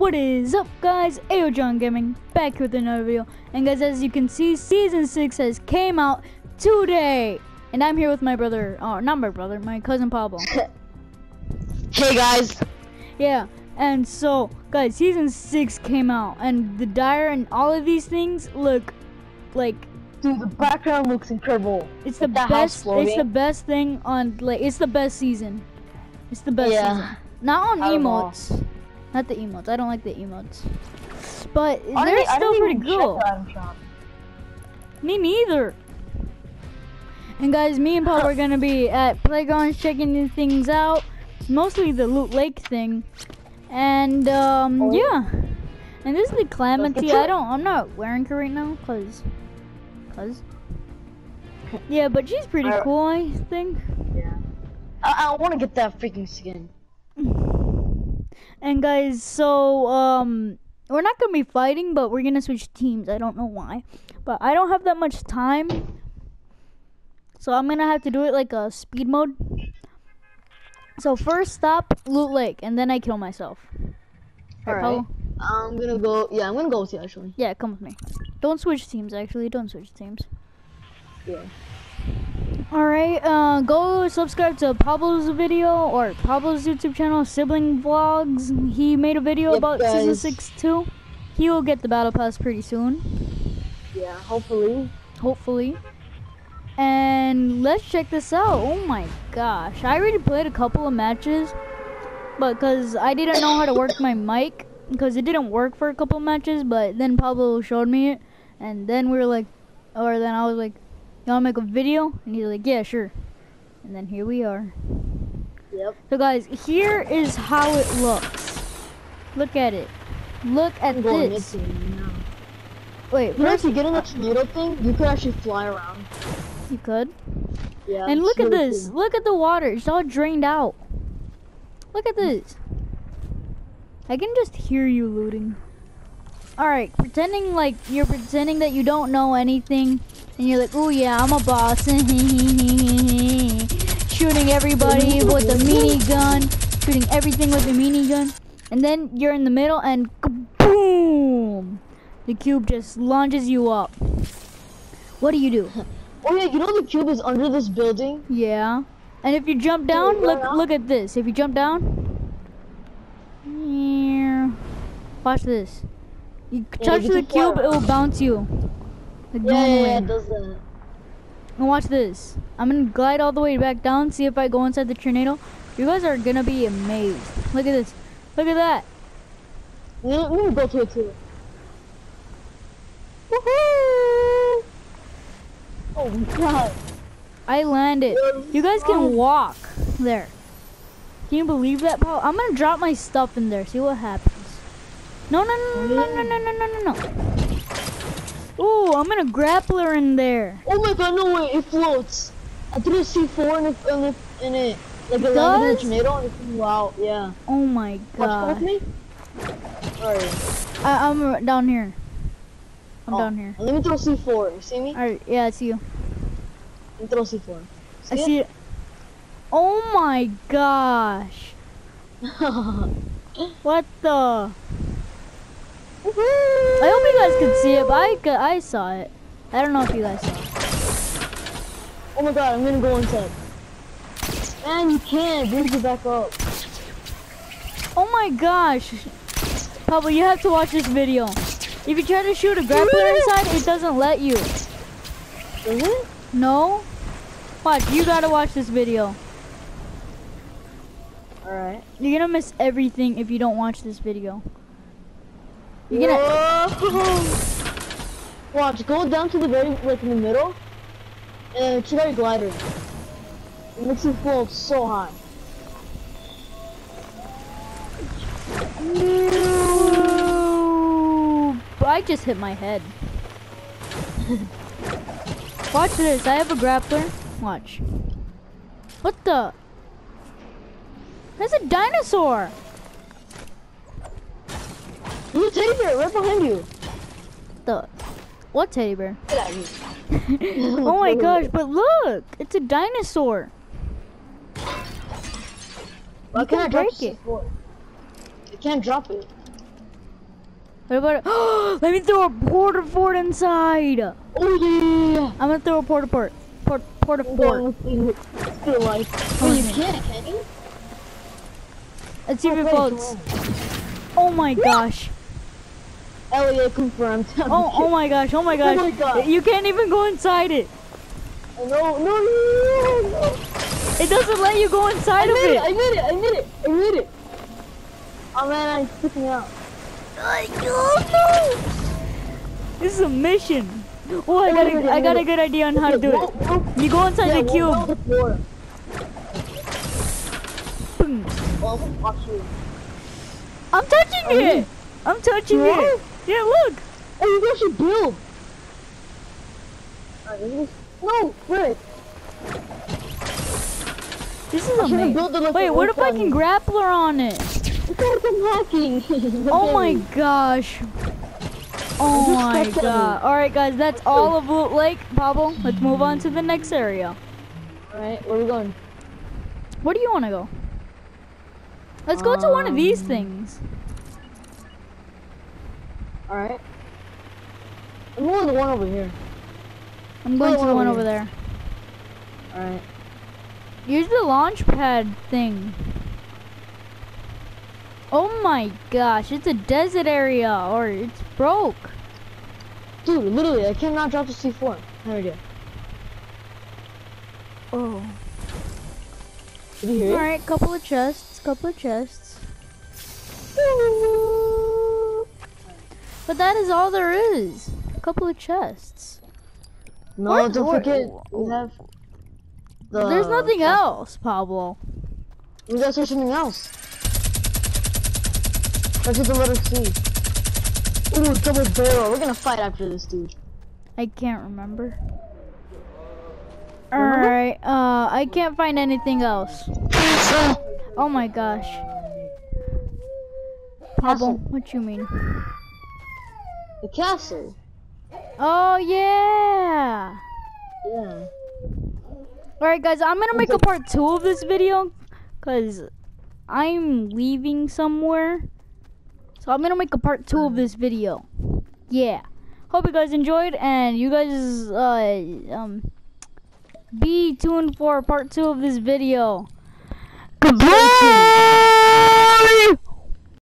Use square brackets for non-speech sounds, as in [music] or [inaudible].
What is up guys? AyooJon Gaming back with another video. And guys as you can see season 6 has came out today. And I'm here with my brother, oh not my brother, my cousin Pablo. [laughs] Hey guys. Yeah, and so guys season 6 came out and the dire and all of these things look like Dude, the background looks incredible. it's the the best it's the best thing on like it's the best season. It's the best Yeah. season. Not on Out of all. emotes. Not the emotes. I don't like the emotes. But they're I still pretty cool. the item shop. Me neither. And guys, me and Paul are gonna be [laughs] at playgrounds checking these things out. Mostly the Loot Lake thing. And um Oh. yeah. And this is the Calamity. I don't I'm not wearing her right now cause cause [laughs] Yeah, but she's pretty cool, I think. Yeah. I, I want to get that freaking skin. And guys, so um we're not gonna be fighting, but we're gonna switch teams. I don't know why. But I don't have that much time. So I'm gonna have to do it like a speed mode. So first stop Loot Lake and then I kill myself. Alright. Paulo? I'm gonna go. Yeah, I'm gonna go with you actually. Yeah, come with me. Don't switch teams actually, don't switch teams. Yeah. Alright, uh go subscribe to Pablo's video or Pablo's YouTube channel, Sibling Vlogs. He made a video Yep, about season six too. He will get the battle pass pretty soon. Yeah. Hopefully. hopefully. And let's check this out. Oh my gosh. I already played a couple of matches, but because I didn't know how to work my mic, because it didn't work for a couple of matches, but then Pablo showed me it, and then we were like, or then I was like, you wanna make a video? And he's like, yeah, sure. And then here we are. Yep. So guys, here is how it looks. Look at it. Look at I'm this. into it now. Wait, You know, if you get that tornado thing, you could actually fly around. you could. Yeah. And look at this. cool. Look at the water. It's all drained out. Look at this. I can just hear you looting. Alright, pretending like you're pretending that you don't know anything. And you're like, oh yeah, I'm a boss. [laughs] Shooting everybody with a mini gun, Shooting everything with a mini gun, And then you're in the middle and boom! The cube just launches you up. What do you do? [laughs] Oh yeah, you know the cube is under this building. Yeah. And if you jump down, you look look at this. If you jump down, yeah. watch this. You Yeah, touch you the cube, it will bounce you. Like Yeah, yeah, yeah, it does that. And watch this. I'm gonna glide all the way back down. See if I go inside the tornado. You guys are gonna be amazed. Look at this. Look at that. I'm gonna go to it too. Woohoo! Oh my god. I landed. You guys can walk there. Can you believe that, Paul? I'm gonna drop my stuff in there. See what happens. No, no, no, no, no, no, no, no, no, no. Ooh, I'm gonna grappler in there. Oh my god, no way, it floats. I threw a C4 in it, in it, in it. like It it landed in does? a tornado and it flew out, yeah. Oh my Watch, god. with me. Alright, I, I'm down here. I'm Oh. down here. let me throw C4, you see me? Alright, yeah, I see you. Let me throw C4. I see it. Oh my gosh. [laughs] What the? I hope you guys could see it, but I saw it. I don't know if you guys saw it. oh my god, I'm gonna go inside. Man, you can't, Bring you back up. Oh my gosh. Pablo, you have to watch this video. If you try to shoot a grappler inside, it doesn't let you. Does it? No? Watch, you gotta watch this video. Alright. You're gonna miss everything if you don't watch this video. You're gonna. Whoa. Watch, go down to the very, like in the middle, and check out your glider. It makes you float so high. Ooh, I just hit my head. [laughs] Watch this. I have a grappler. Watch. What the? There's a dinosaur. There's a teddy bear right behind you. The what teddy bear? Get out of here. [laughs] Oh my gosh! But look, it's a dinosaur. Why You can't I drop break it. C4? I can't drop it. What about it? [gasps] Let me throw a porta fort inside. Oh yeah! I'm Oh gonna throw a porta fort. Port, porta fort. Feel like. Oh, oh you can't, can you? Let's see if it floats. Oh my gosh. Elliot confirmed. Oh, oh my gosh. Oh my gosh. Oh my God. You can't even go inside it. No, no, no, no, no. It doesn't let you go I inside of made it. it. I made it. I made it. I made it. Oh man, I'm sticking out. This is a mission. Oh, I got a, I got a good idea on how to do it. You go inside Yeah, the cube. the floor. Boom. Well, watch you. I'm touching it. I'm touching it. Yeah, look. Oh, you guys should build. Alright, let No, Rick. This is I should've amazing. built it Wait, what if I can on- grappler on it? Look at them hacking. Oh my gosh. Oh my god. Alright guys, that's all of Loot Lake. Pablo, let's move on to the next area. Alright, where are we going? Where do you want to go? Let's go to one of these Um, things. Alright. I'm going to the one over here. I'm going to the one over there. Alright. Use the launch pad thing. Oh my gosh, it's a desert area or it's broke. Dude, literally, I cannot drop the C4. There we go. Oh. Did you hear it? Alright, couple of chests, couple of chests. But that is all there is. A couple of chests. No, Where- don't where- forget, we have the... There's nothing else, Pablo. We gotta search something else. That's what the letter C. Ooh, double barrel. We're gonna fight after this, dude. I can't remember. Remember? Alright, uh, I can't find anything else. Oh my gosh. Pablo, what you mean? The castle. Oh yeah! Yeah. Alright guys, I'm gonna make a part two of this video because I'm leaving somewhere. So I'm gonna make a part two of this video. Yeah. Hope you guys enjoyed and you guys uh um be tuned for part two of this video. Goodbye!